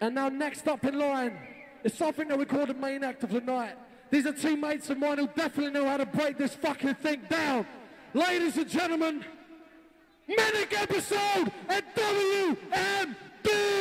And now next up in line is something that we call the main act of the night. These are two mates of mine who definitely know how to break this fucking thing down. Ladies and gentlemen, Manic episode at WMD!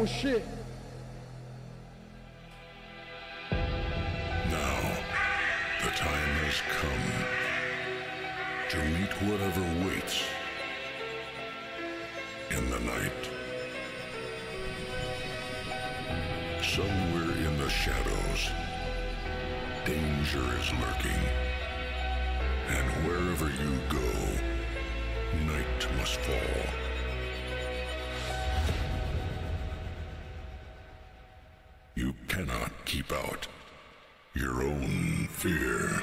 Oh shit. Now, the time has come to meet whatever waits in the night. Somewhere in the shadows, danger is lurking. And wherever you go, night must fall. Keep out your own fear.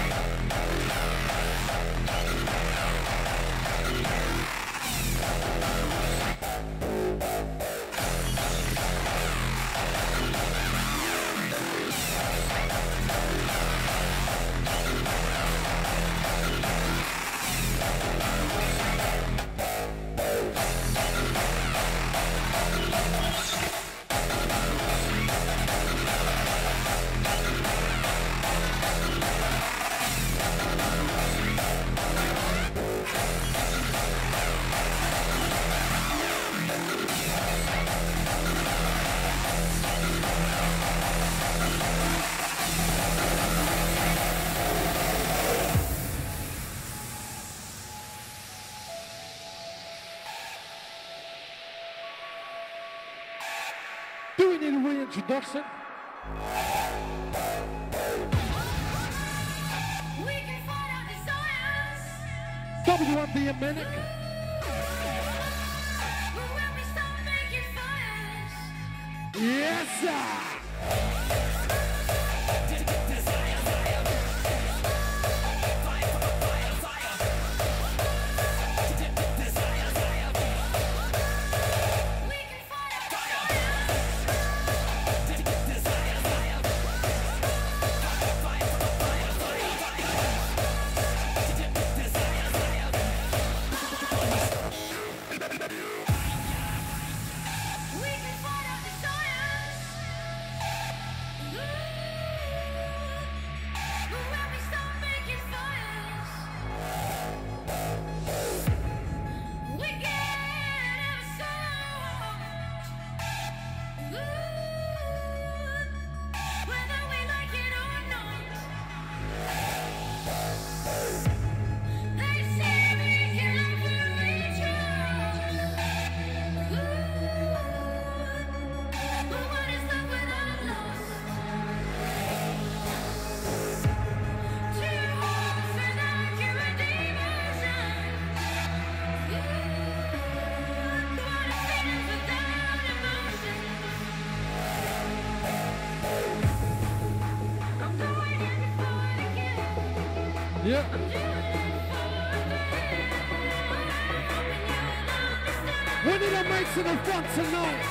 Richie Dixon. Minute. want to know.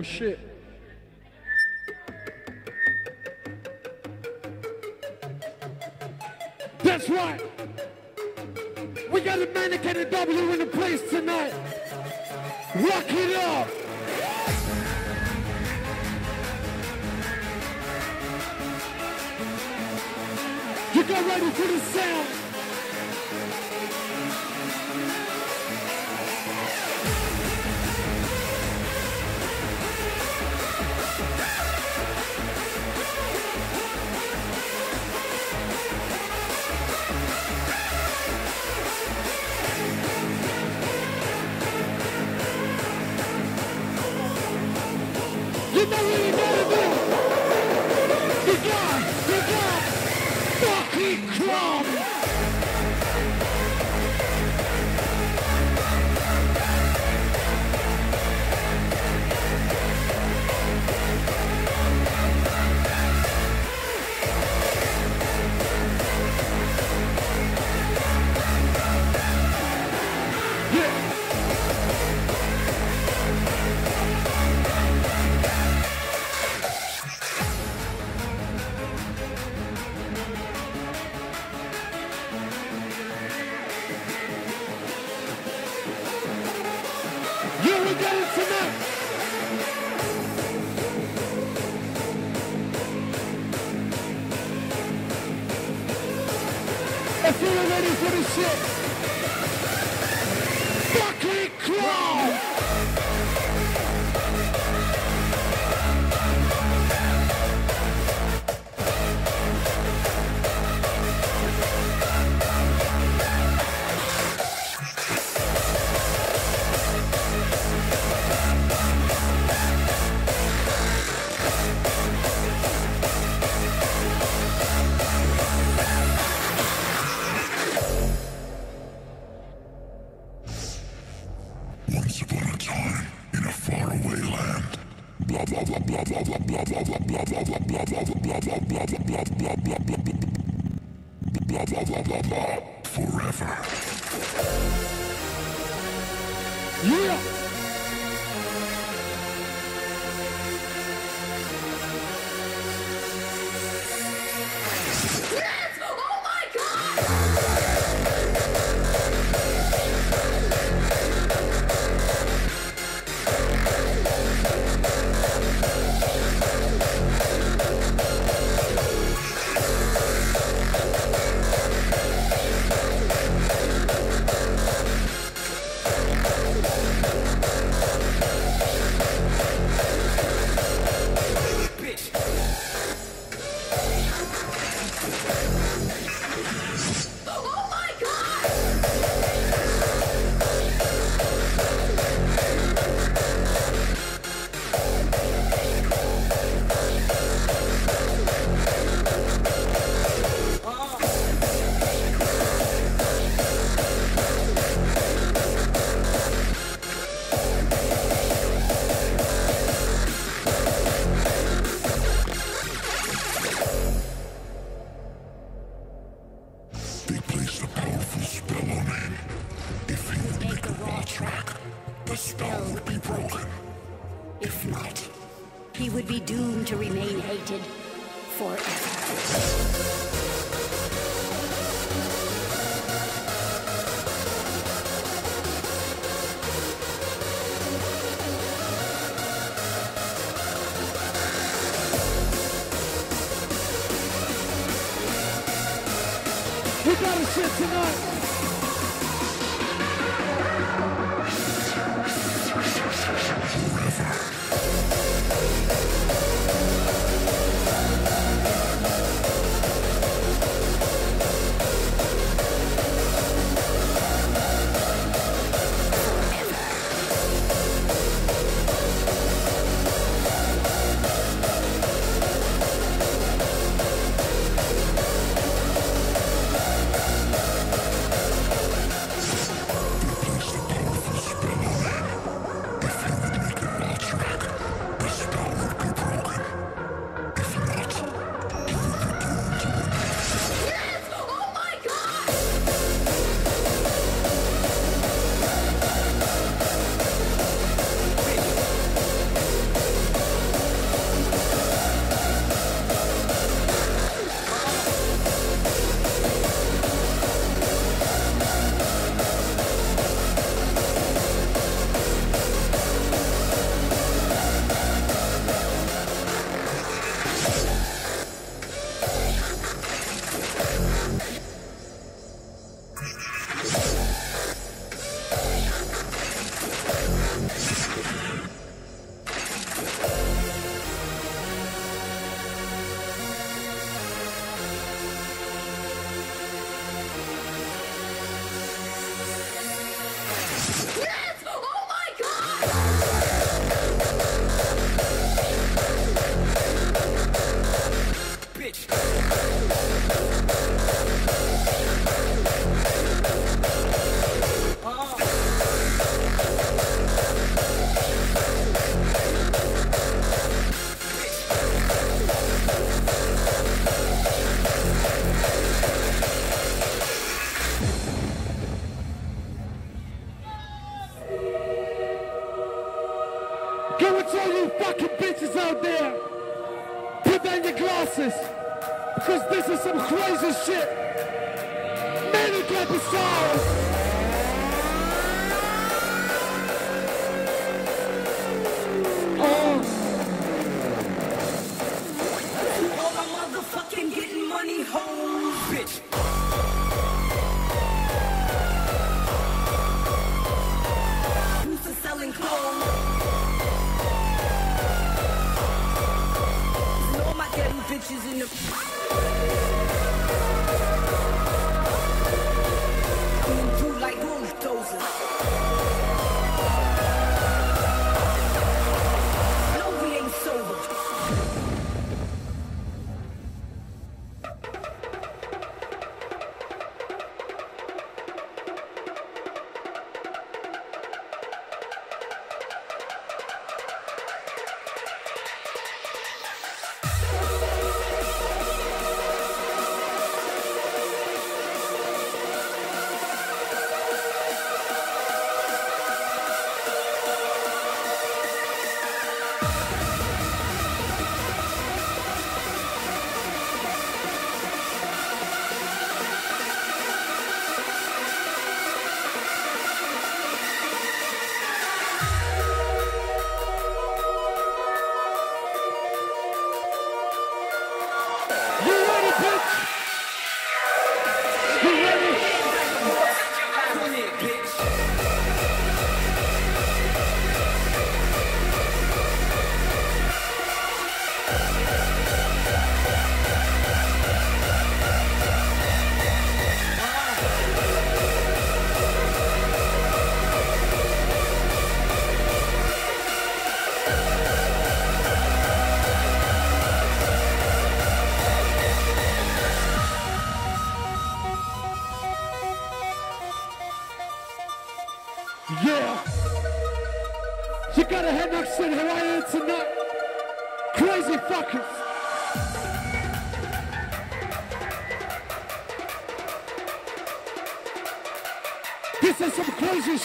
Oh shit. That's right. We got a mannequin and W in the place tonight. Rock it up. You got ready for the sound. Here we go tonight. If you're ready for the shit.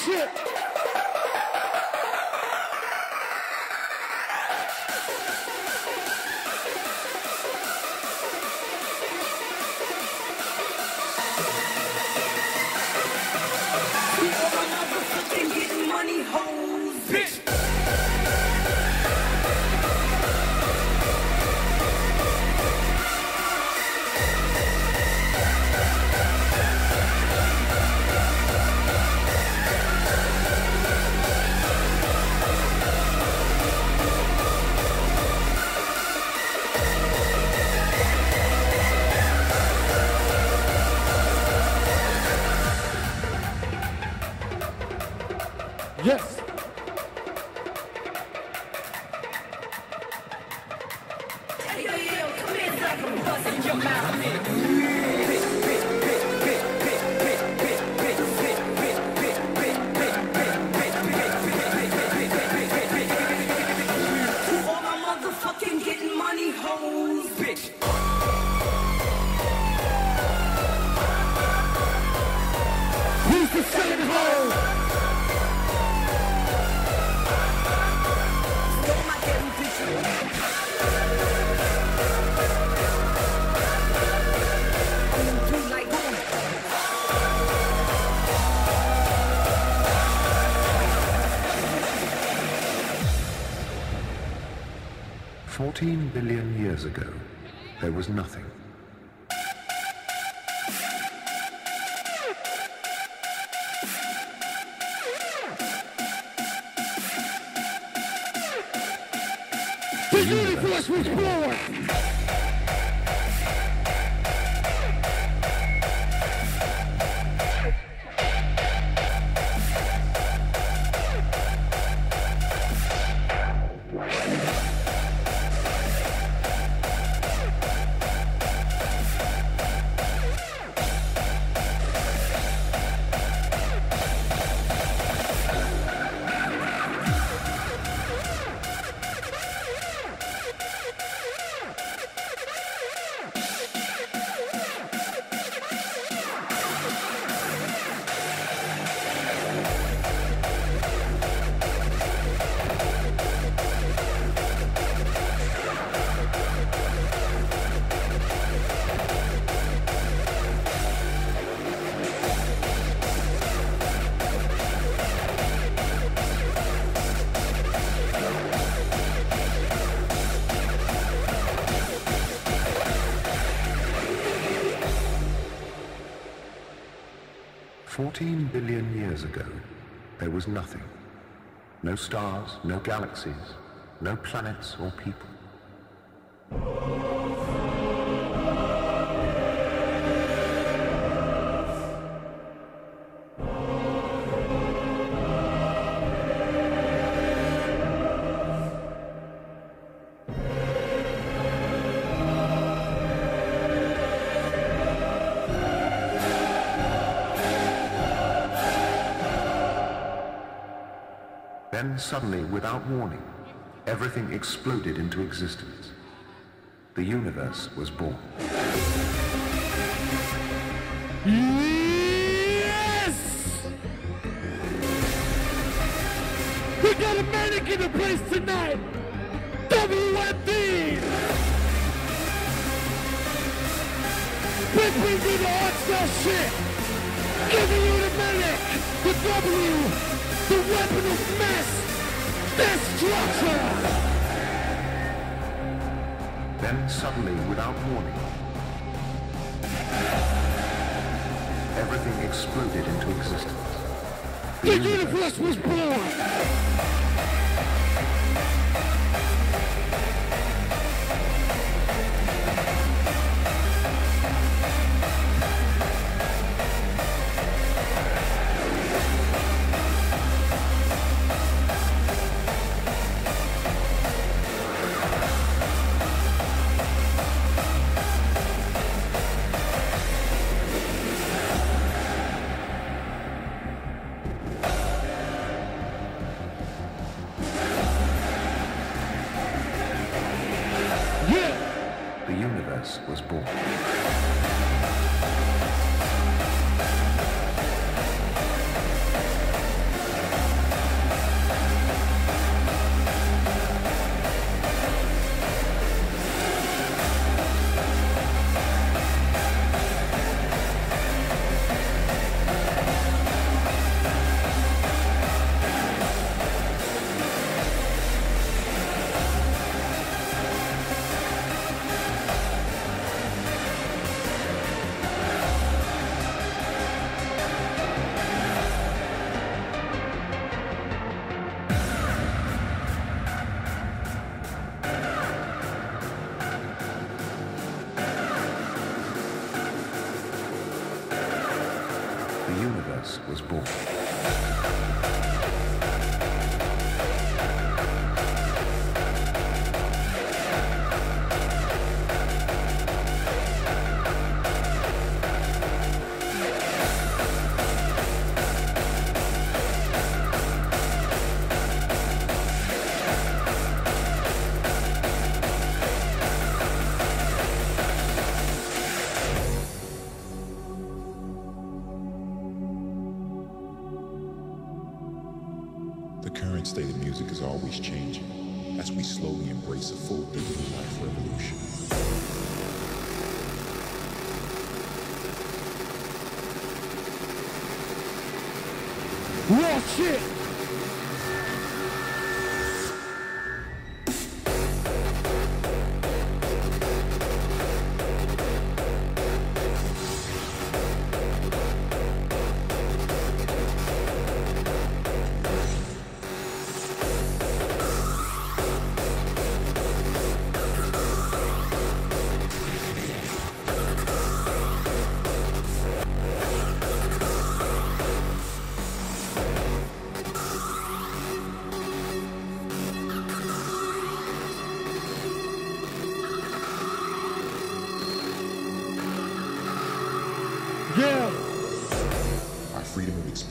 Shit. 14 billion years ago, there was nothing. No stars, no galaxies, no planets or people. Then suddenly, without warning, everything exploded into existence. The universe was born. Yes! We got a manic in the place tonight! WMD! Big we do the hardstyle shit! Giving you the medic! The W! The weapon of mass destruction! Then suddenly, without warning, everything exploded into existence. The universe was born!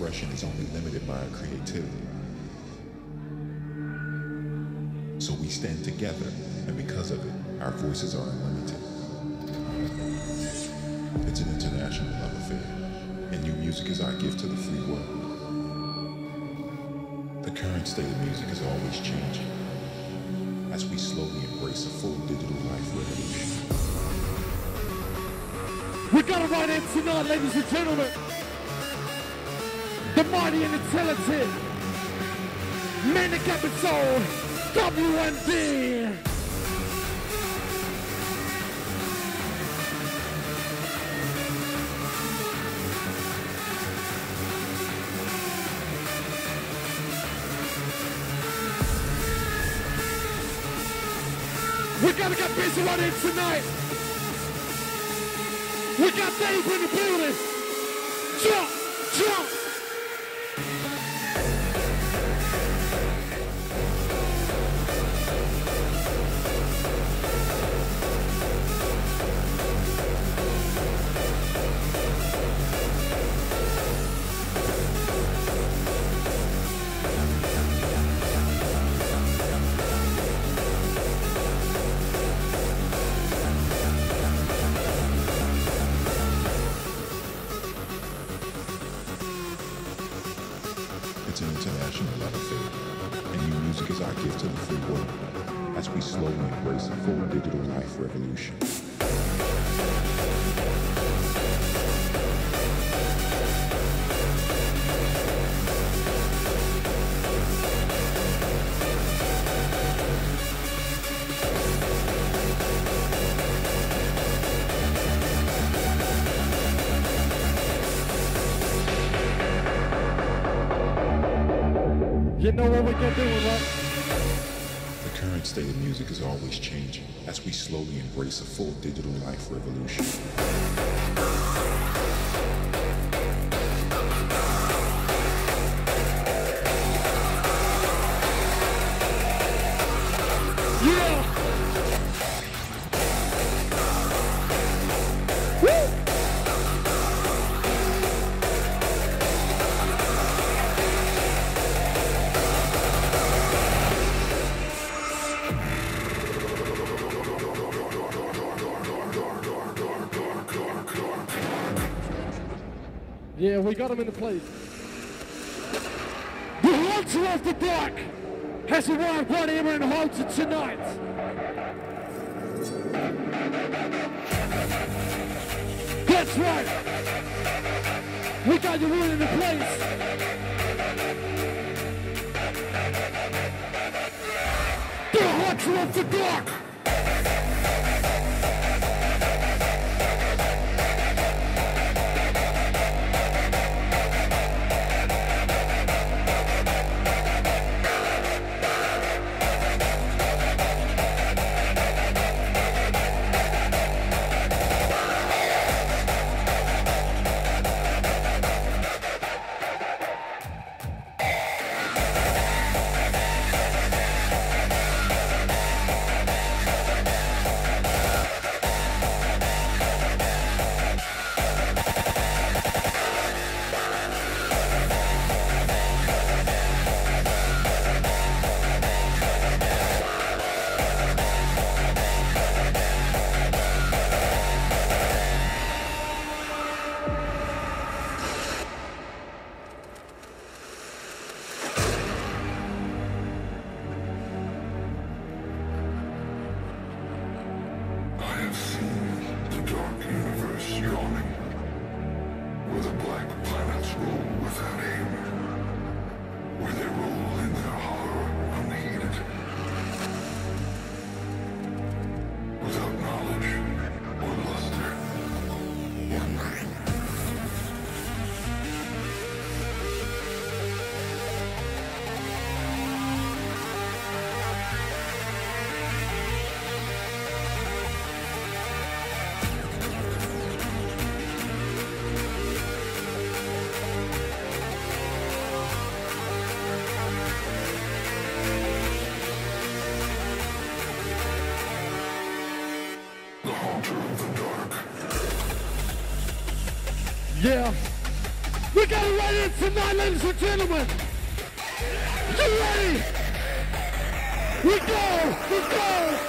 Expression is only limited by our creativity. So we stand together, and because of it, our voices are unlimited. It's an international love affair, and new music is our gift to the free world. The current state of music is always changing as we slowly embrace a full digital life revolution. We it right in tonight, ladies and gentlemen the mighty and the talented, Manic Episode, WMD. We gotta get busy right here tonight. We got Dave in the building. You know what we can do, right? The current state of music is always changing as we slowly embrace a full digital life revolution. Him in the place. The Hunter of the Dark has arrived right here in Hardhout tonight. That's right. We got you in the place. The Hunter of the Dark. Ladies and gentlemen. You ready? We go, we go.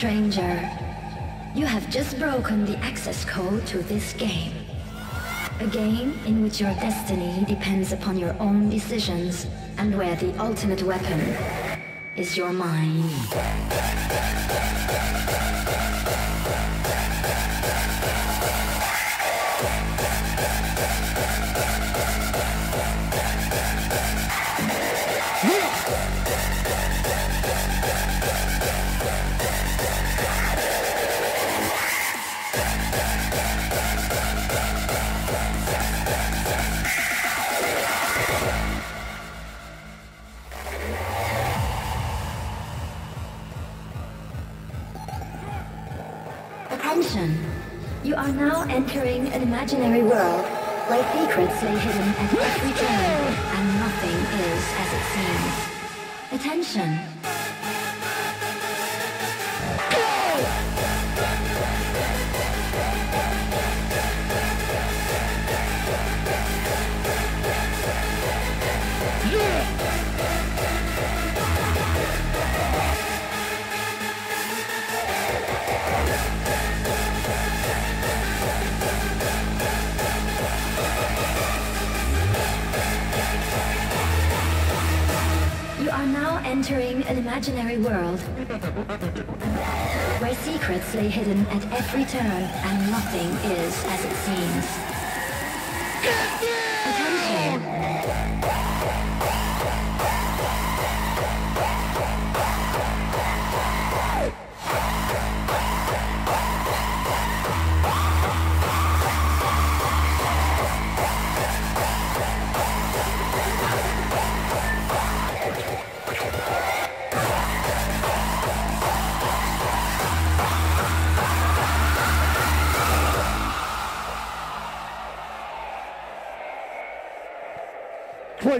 Stranger. You have just broken the access code to this game. A game in which your destiny depends upon your own decisions and where the ultimate weapon is your mind. Imaginary world where secrets lay hidden at every turn and nothing is as it seems.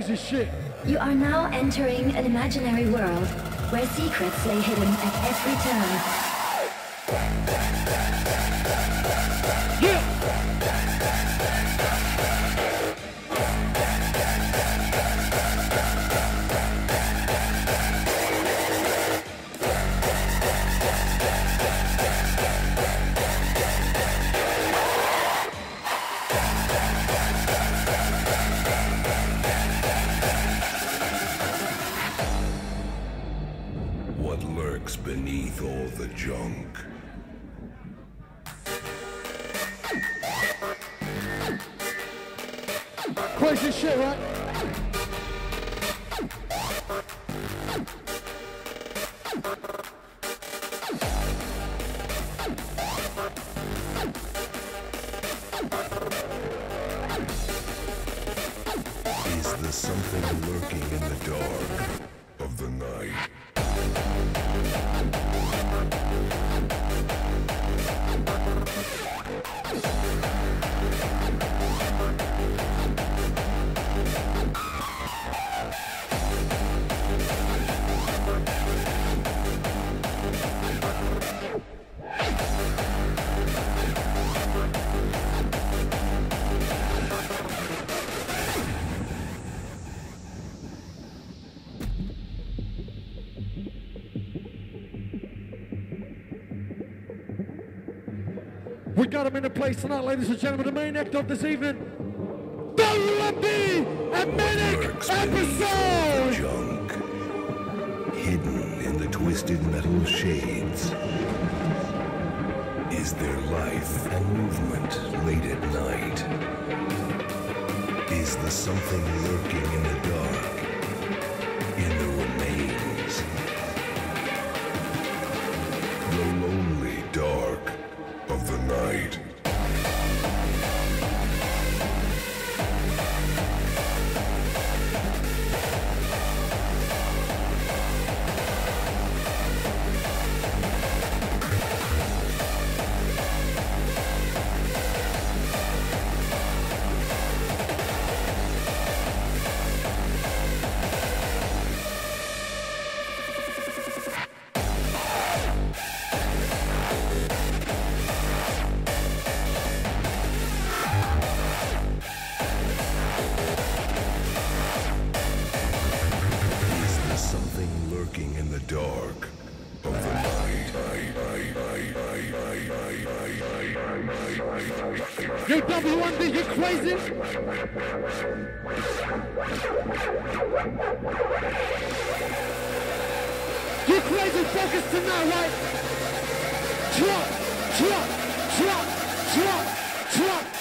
Crazy shit. You are now entering an imaginary world where secrets lay hidden at every turn. Lurking in the dark of the night? We in a place tonight, ladies and gentlemen. The main act of this evening. WMD and Medic Lurks beneath all the episode! junk, hidden in the twisted metal shades. Is there life and movement late at night? Is there something lurking in the dark, You crazy focus tonight, right? Drop, drop, drop, drop, drop.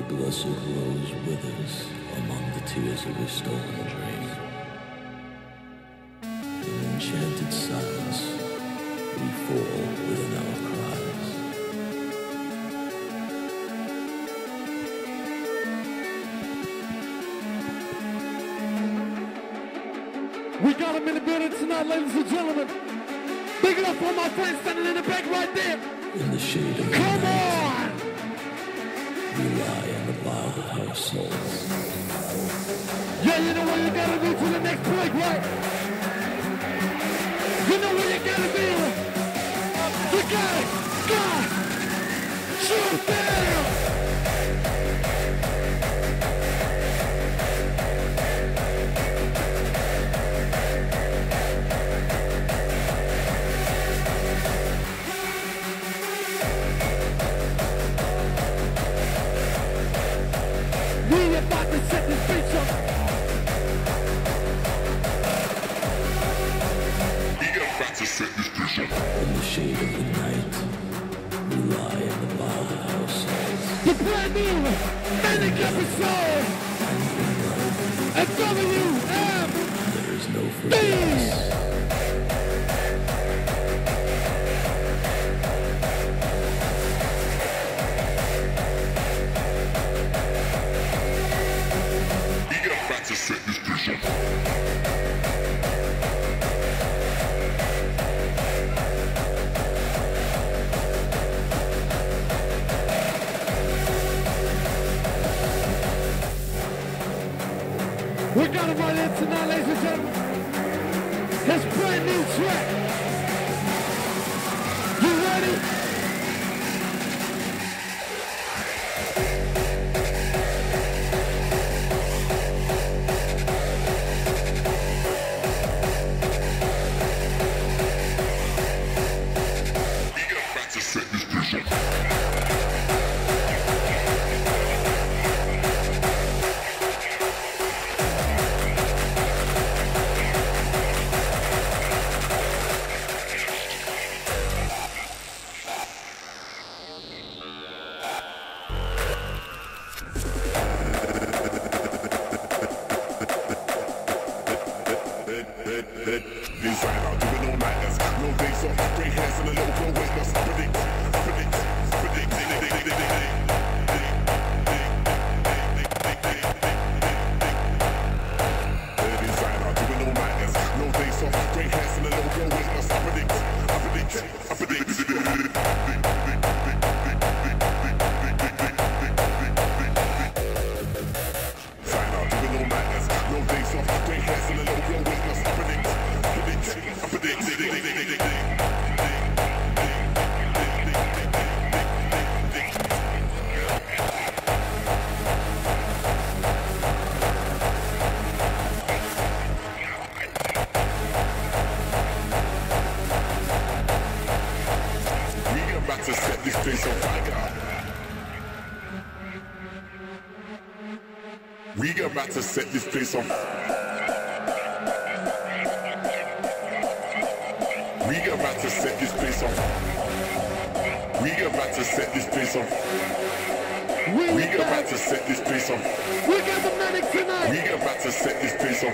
A blessed rose withers among the tears of a stolen dream. In enchanted silence, we fall within our cries. We got him in the building tonight, ladies and gentlemen. Big it up for my friend standing in the back right there. In the shade of the Come on! Souls. Yeah, you know what you gotta do to the next break, right? new ending episode at WMD. There's no about to set this place on We are about to set this place on We are about to set this place on We, We about to set this place on we got the Manic tonight. We about to set this place on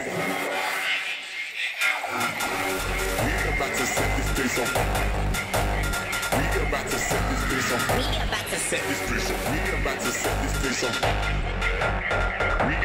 We about to set this place on We are about to set this place on We are about to set this place on We about to set this place on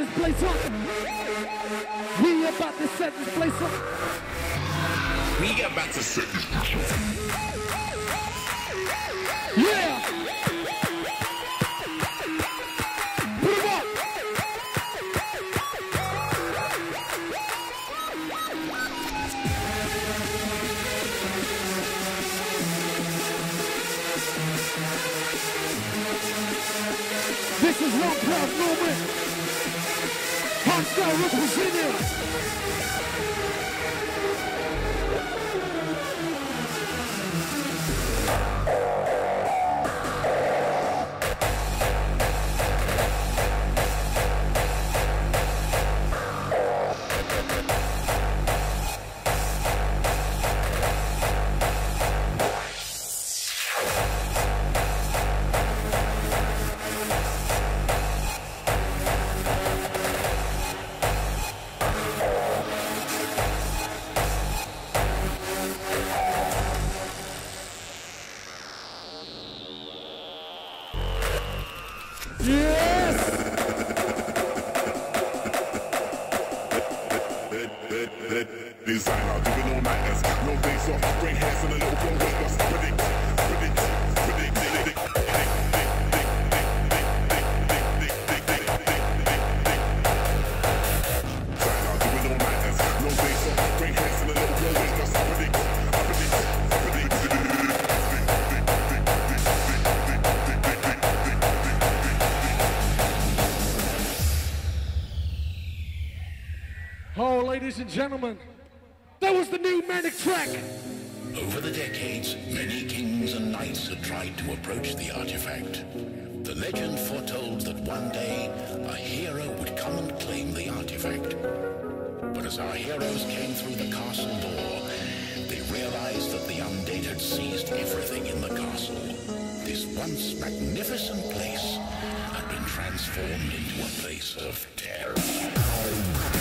this place up. We about to set this place up. We about to set this place on Ha, ha, ha! Ladies and gentlemen, that was the new Manic track. Over the decades, many kings and knights had tried to approach the artifact. The legend foretold that one day a hero would come and claim the artifact. But as our heroes came through the castle door, they realized that the undead had seized everything in the castle. This once magnificent place had been transformed into a place of terror.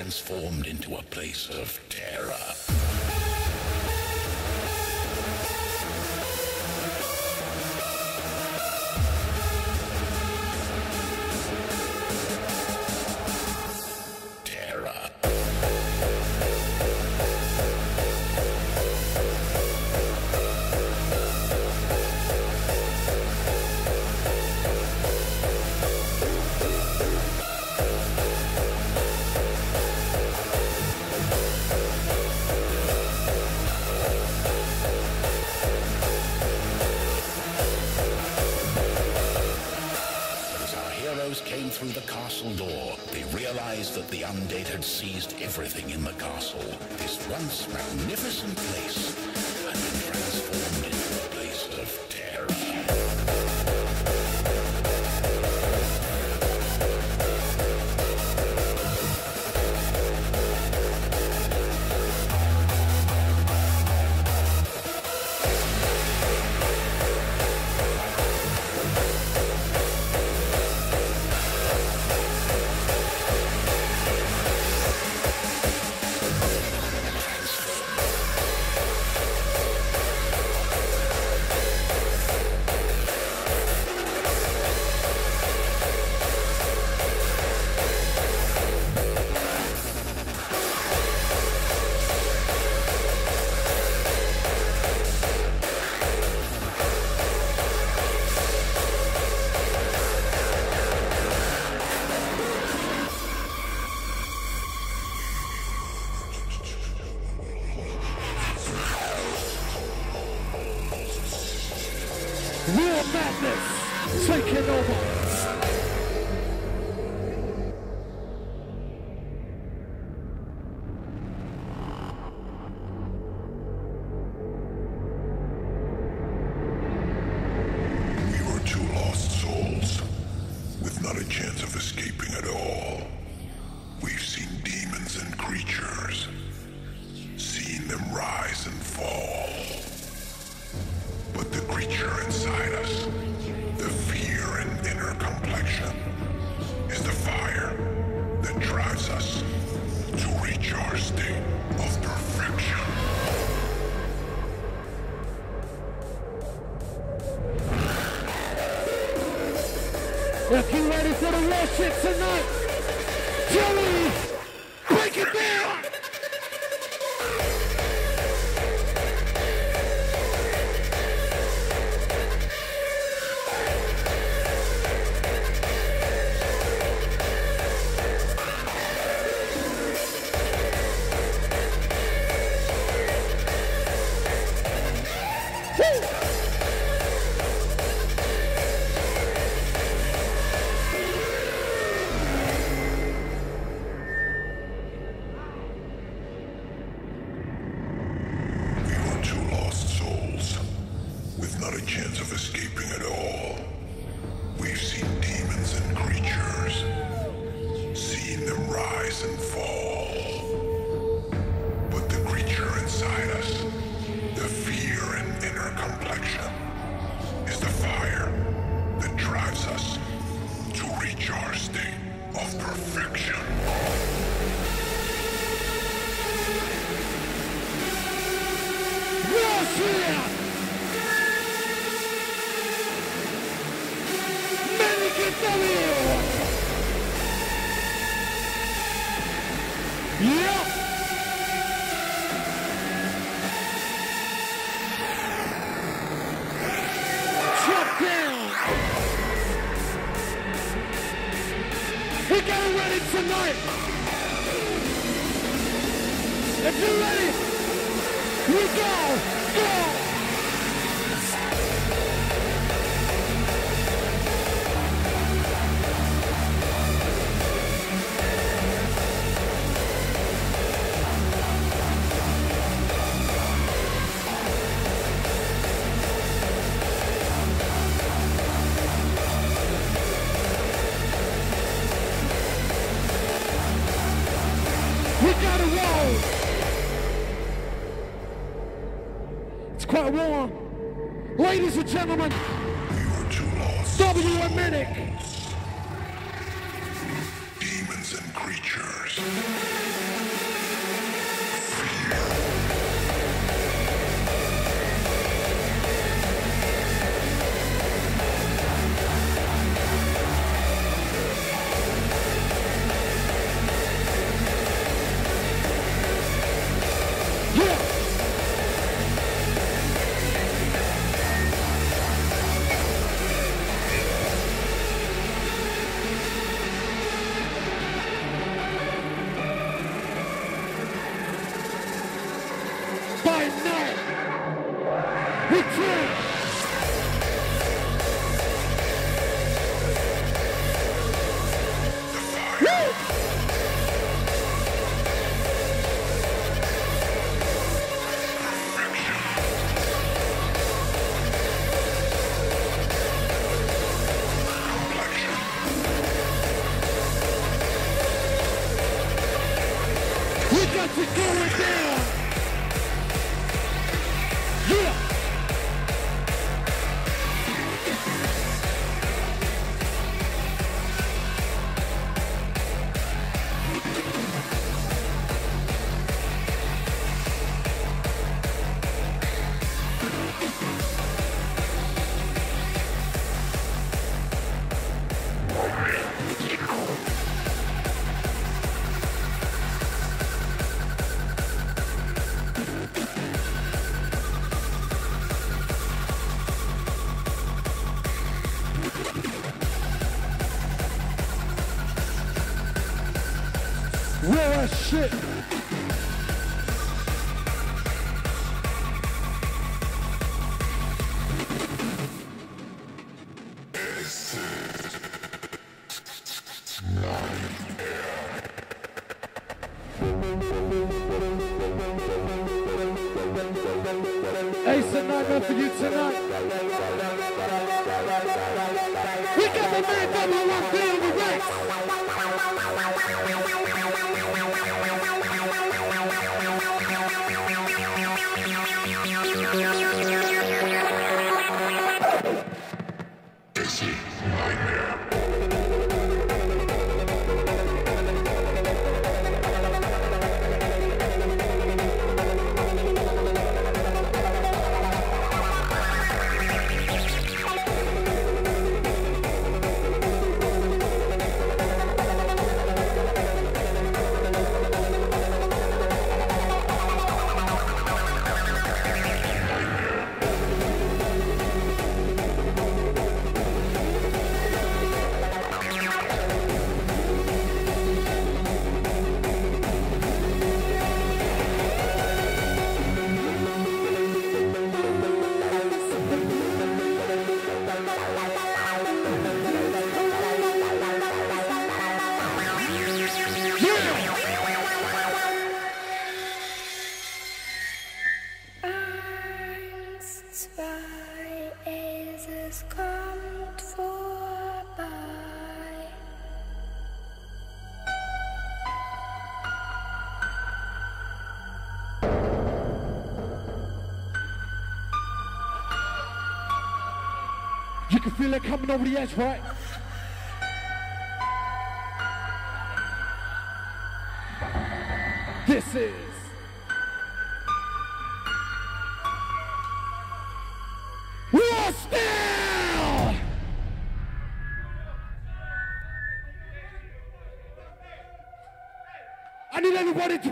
Transformed into a place of everything in the castle. This once magnificent for the worship tonight. Jelly! gentlemen, W. Minnick. shit. You can feel it coming over the edge, right? This is War Steel! I need everybody to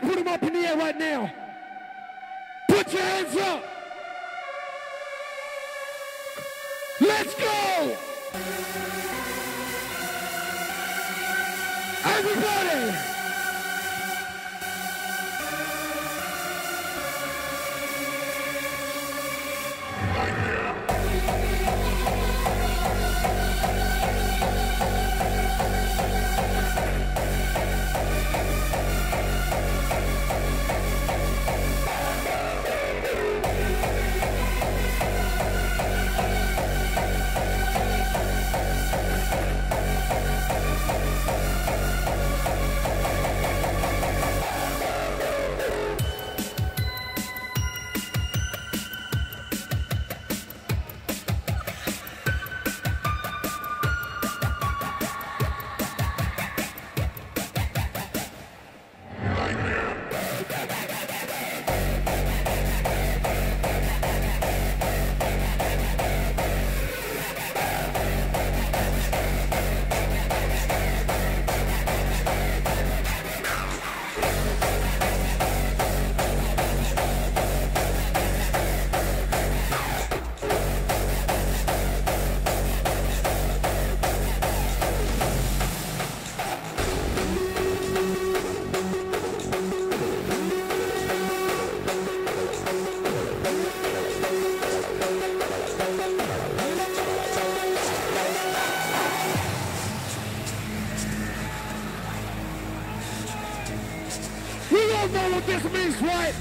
know what this means, right?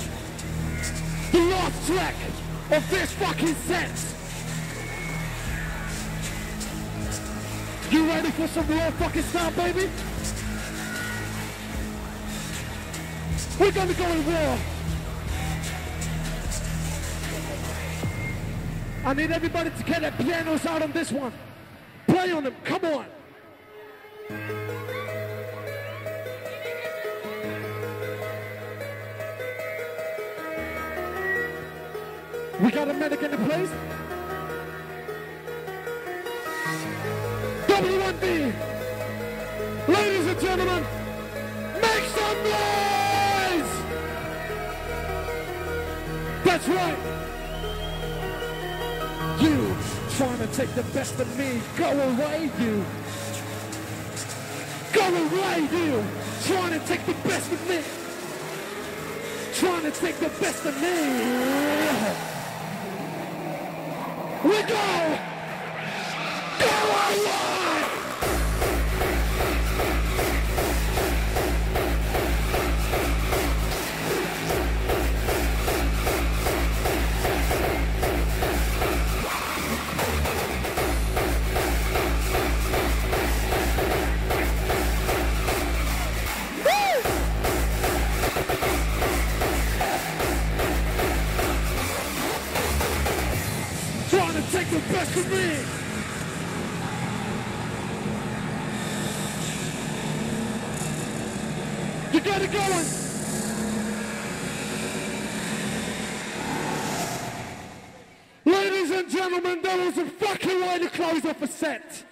The last track of this fucking set. You ready for some raw fucking style, baby? We're gonna go in war. I need everybody to get their pianos out on this one. Play on them, come on. Got a medic in the place. WMD. Ladies and gentlemen, make some noise! That's right. You trying to take the best of me. Go away, you. Go away, you. Trying to take the best of me. Trying to take the best of me. We go! Go You got it going. Ladies and gentlemen, that was a fucking way to close off a set.